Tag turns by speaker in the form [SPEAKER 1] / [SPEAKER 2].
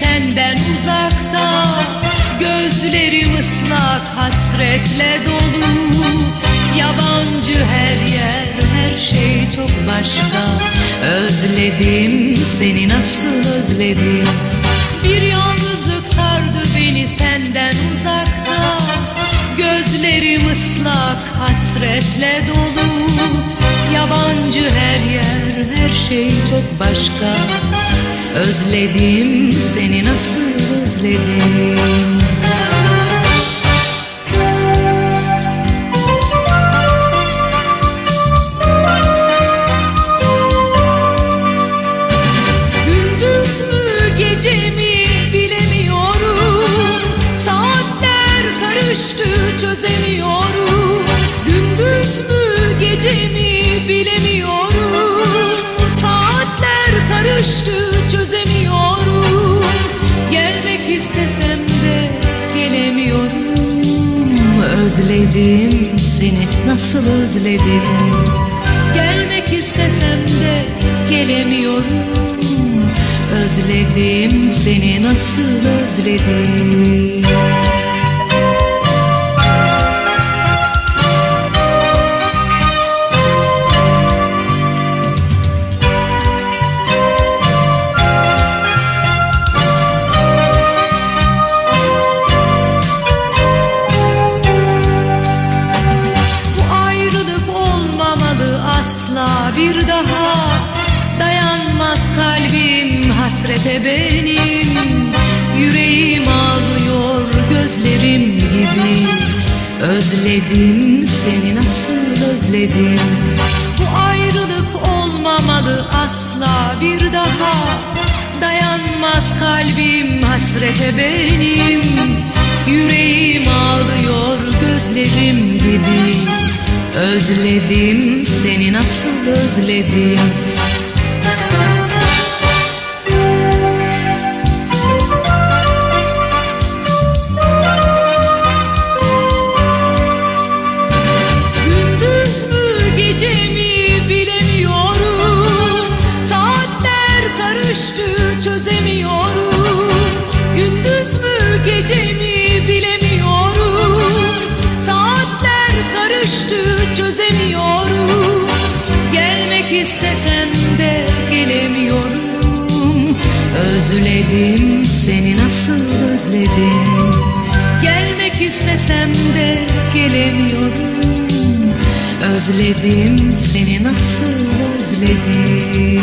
[SPEAKER 1] senden uzakta. Gözlerim ıslak hasretle dolu. Yabancı her yer her şey çok başka. Özledim seni nasıl özledim? Bir yalnızlık sardı beni senden uzakta. Gözlerim ıslak hasretle dolu. Yabancı her yer her şey çok başka. Özledim seni nasıl özledim? Bilemiyorum. Saatler karıştı çözemiyorum Karıştı çözemiyorum. Gelmek istesem de gelemiyorum. Özledim seni. Nasıl özledim? Gelmek istesem de gelemiyorum. Özledim seni. Nasıl özledim bir daha Dayanmaz kalbim hasrete benim. Yüreğim ağlıyor gözlerim gibi. Özledim seni nasıl özledim? Bu ayrılık olmamalı asla bir daha. Dayanmaz kalbim hasrete benim Özledim seni nasıl özledim? Bilemiyorum. Saatler karıştı çözemiyorum Özledim seni nasıl özledim? Gelmek istesem de gelemiyorum. Özledim seni nasıl özledim